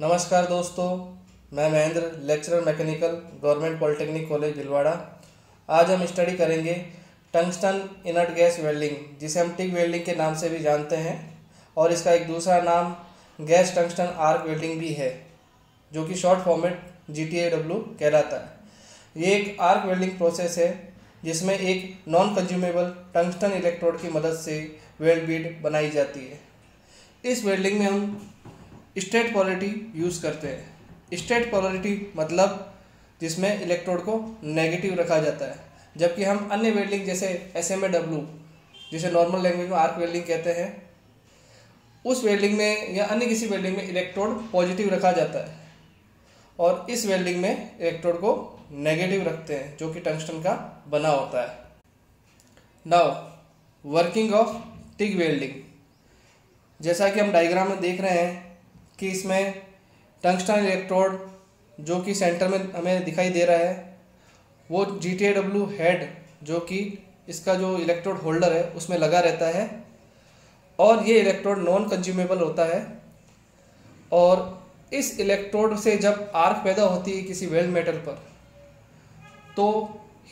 नमस्कार दोस्तों, मैं Mahendra lecturer mechanical government polytechnic college Bhilwara. आज हम स्टडी करेंगे टंगस्टन इनर्ट गैस वेल्डिंग जिसे हम टिक वेल्डिंग के नाम से भी जानते हैं, और इसका एक दूसरा नाम गैस टंगस्टन आर्क वेल्डिंग भी है, जो कि short format G T W कहलाता है। ये एक आर्क वेल्डिंग प्रोसेस है, जिसमें एक नॉन कंज्यूमेबल टंगस्टन इलेक्ट्रोड की मदद से वेल्ड बीड बनाई जाती है। इस वेल्डिंग में हम स्टेट पॉलिटी यूज़ करते हैं। स्टेट पॉलिटी मतलब जिसमें इलेक्ट्रोड को नेगेटिव रखा जाता है। जबकि हम अन्य वेल्डिंग जैसे एस एम ए डब्ल्यू जिसे नॉर्मल लैंग्वेज में आर्क वेल्डिंग कहते हैं, उस वेल्डिंग में या अन्य किसी वेल्डिंग में इलेक्ट्रोड पॉजिटिव रखा जाता है। और इस वेल्डिंग में इलेक्ट्रोड को नेगेटिव रखते हैं, जो कि टंगस्टन का बना होता है। Now, working of TIG welding. जैसा कि हम डायग्राम में देख रहे हैं कि इसमें टंगस्टन इलेक्ट्रोड जो कि सेंटर में हमें दिखाई दे रहा है, वो जी टी डब्ल्यू हेड जो कि इसका जो इलेक्ट्रोड होल्डर है, उसमें लगा रहता है। और ये इलेक्ट्रोड नॉन कंज्यूमेबल होता है। और इस इलेक्ट्रोड से जब आर्क पैदा होती है किसी वेल्ड मेटल पर तो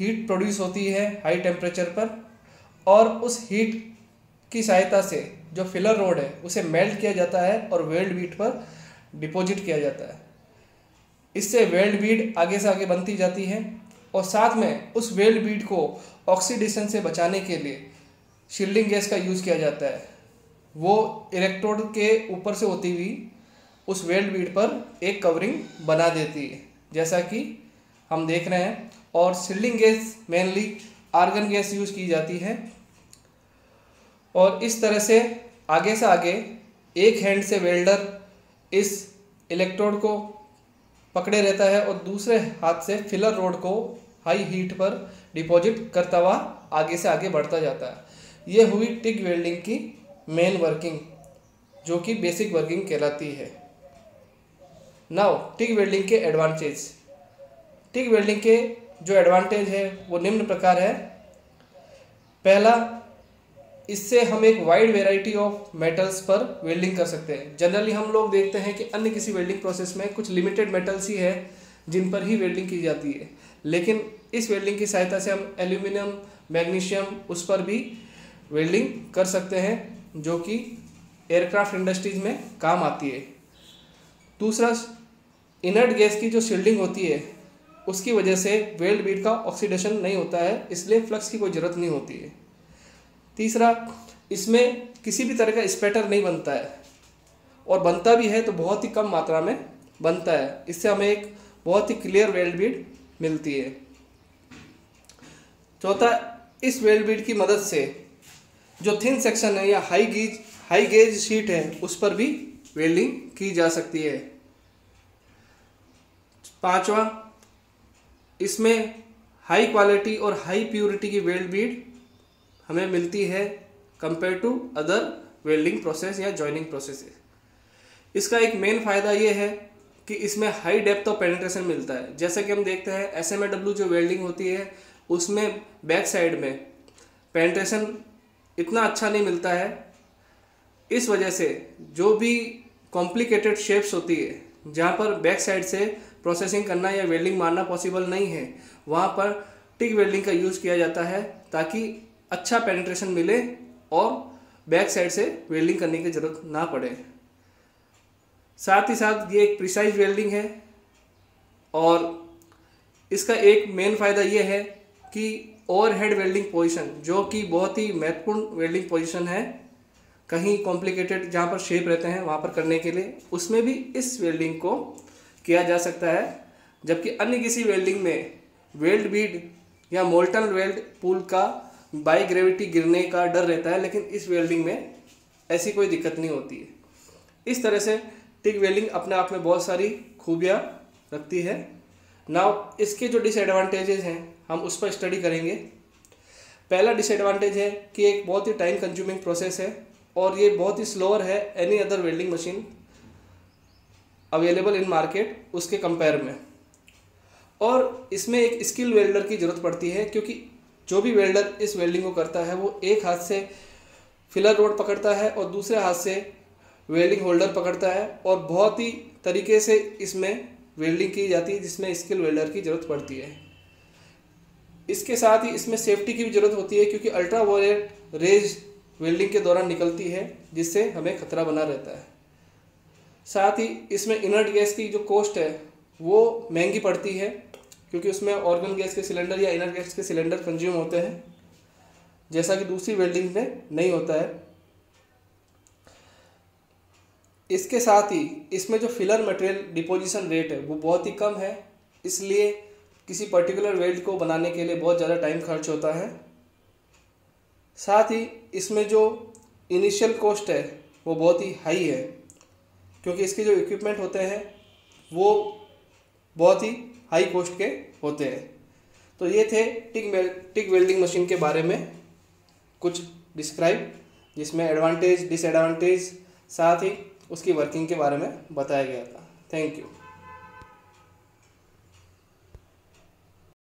हीट प्रोड्यूस होती है हाई टेम्परेचर पर। और उस हीट की सहायता से जो फिलर रोड है, उसे मेल्ट किया जाता है और वेल्ड बीट पर डिपॉजिट किया जाता है। इससे वेल्ड बीड आगे से आगे बनती जाती है और साथ में उस वेल्ड बीड को ऑक्सीडेशन से बचाने के लिए शील्डिंग गैस का यूज़ किया जाता है। वो इलेक्ट्रोड के ऊपर से होती हुई उस वेल्ड बीड पर एक कवरिंग बना देती है, जैसा कि हम देख रहे हैं। और shielding gas mainly argon gas use की जाती है। और इस तरह से आगे से आगे एक हैंड से वेल्डर इस इलेक्ट्रोड को पकड़े रहता है और दूसरे हाथ से फिलर रोड को हाई हीट पर डिपॉजिट करता हुआ आगे से आगे बढ़ता जाता है। ये हुई टिक वेल्डिंग की मेन वर्किंग जो कि बेसिक वर्किंग कहलाती है। नाउ टिक वेल्डिंग के एडवांटेज टिक वेल्डिंग के जो एडवांटेज है, वो निम्न प्रकार है। पहला इससे हम एक वाइड वेराइटी ऑफ़ मेटल्स पर वेल्डिंग कर सकते हैं। जनरली हम लोग देखते हैं कि अन्य किसी वेल्डिंग प्रोसेस में कुछ लिमिटेड मेटल्स ही है, जिन पर ही वेल्डिंग की जाती है। लेकिन इस वेल्डिंग की सहायता से हम एल्यूमिनियम मैग्नीशियम उस पर भी वेल्डिंग कर सकते हैं, जो कि एयरक्राफ्ट इंडस्ट्रीज़ में काम आती है। दूसरा इनर्ट गैस की जो शील्डिंग होती है, उसकी वजह से वेल्ड बीट का ऑक्सीडेशन नहीं होता है, इसलिए फ्लक्स की कोई ज़रूरत नहीं होती है। तीसरा, इसमें किसी भी तरह का स्पेटर नहीं बनता है। और बनता भी है तो बहुत ही कम मात्रा में बनता है। इससे हमें एक बहुत ही क्लियर वेल्ड बीड मिलती है। चौथा, इस वेल्ड बीड की मदद से जो थिन सेक्शन है या high gauge high gauge sheet है, उस पर भी वेल्डिंग की जा सकती है। पांचवा, इसमें हाई क्वालिटी और हाई प्योरिटी की वेल्ड बीड हमें मिलती है compare to other welding process या जॉइनिंग प्रोसेस इसका एक मेन फ़ायदा ये है कि इसमें हाई डेप्थ ऑफ़ पेनिट्रेशन मिलता है। जैसे कि हम देखते हैं एस एम ए डब्ल्यू जो वेल्डिंग होती है, उसमें बैक साइड में पेनिट्रेशन इतना अच्छा नहीं मिलता है। इस वजह से जो भी कॉम्प्लिकेटेड शेप्स होती है, जहाँ पर बैक साइड से प्रोसेसिंग करना या वेल्डिंग मारना पॉसिबल नहीं है, वहाँ पर टिक वेल्डिंग का यूज़ किया जाता है ताकि अच्छा पेनिट्रेशन मिले और बैक साइड से वेल्डिंग करने की ज़रूरत ना पड़े। साथ ही साथ ये एक प्रिसाइज वेल्डिंग है और इसका एक मेन फ़ायदा ये है कि ओवरहेड वेल्डिंग पोजीशन जो कि बहुत ही महत्वपूर्ण वेल्डिंग पोजीशन है, कहीं कॉम्प्लिकेटेड जहाँ पर शेप रहते हैं, वहाँ पर करने के लिए, उसमें भी इस वेल्डिंग को किया जा सकता है। जबकि अन्य किसी वेल्डिंग में वेल्ड बीड या मोल्टन वेल्ड पुल का बाई ग्रेविटी गिरने का डर रहता है, लेकिन इस वेल्डिंग में ऐसी कोई दिक्कत नहीं होती है। इस तरह से टिक वेल्डिंग अपने आप में बहुत सारी खूबियाँ रखती है। नाउ, इसके जो डिसएडवांटेजेस हैं, हम उस पर स्टडी करेंगे। पहला डिसएडवांटेज है कि एक बहुत ही टाइम कंज्यूमिंग प्रोसेस है, और ये बहुत ही स्लोअर है any other welding machine available in market उसके कंपेयर में। और इसमें एक स्किल वेल्डर की ज़रूरत पड़ती है, क्योंकि जो भी वेल्डर इस वेल्डिंग को करता है, वो एक हाथ से फिलर रोड पकड़ता है और दूसरे हाथ से वेल्डिंग होल्डर पकड़ता है और बहुत ही तरीके से इसमें वेल्डिंग की जाती है, जिसमें स्किल वेल्डर की ज़रूरत पड़ती है। इसके साथ ही इसमें सेफ्टी की भी ज़रूरत होती है, क्योंकि अल्ट्रा वायलेट रेज वेल्डिंग के दौरान निकलती है, जिससे हमें खतरा बना रहता है। साथ ही इसमें इनर्ट गैस की जो कॉस्ट है, वो महँगी पड़ती है क्योंकि उसमें ऑर्गन गैस के सिलेंडर या इनर गैस के सिलेंडर कंज्यूम होते हैं, जैसा कि दूसरी वेल्डिंग में नहीं होता है। इसके साथ ही इसमें जो फिलर मटेरियल डिपोजिशन रेट है, वो बहुत ही कम है, इसलिए किसी पर्टिकुलर वेल्ड को बनाने के लिए बहुत ज़्यादा टाइम खर्च होता है। साथ ही इसमें जो इनिशियल कॉस्ट है, वो बहुत ही हाई है, क्योंकि इसके जो इक्विपमेंट होते हैं, वो बहुत ही हाई कॉस्ट के होते हैं। तो ये थे टिक टिक वेल्डिंग मशीन के बारे में कुछ डिस्क्राइब जिसमें एडवांटेज डिसएडवांटेज साथ ही उसकी वर्किंग के बारे में बताया गया था। Thank you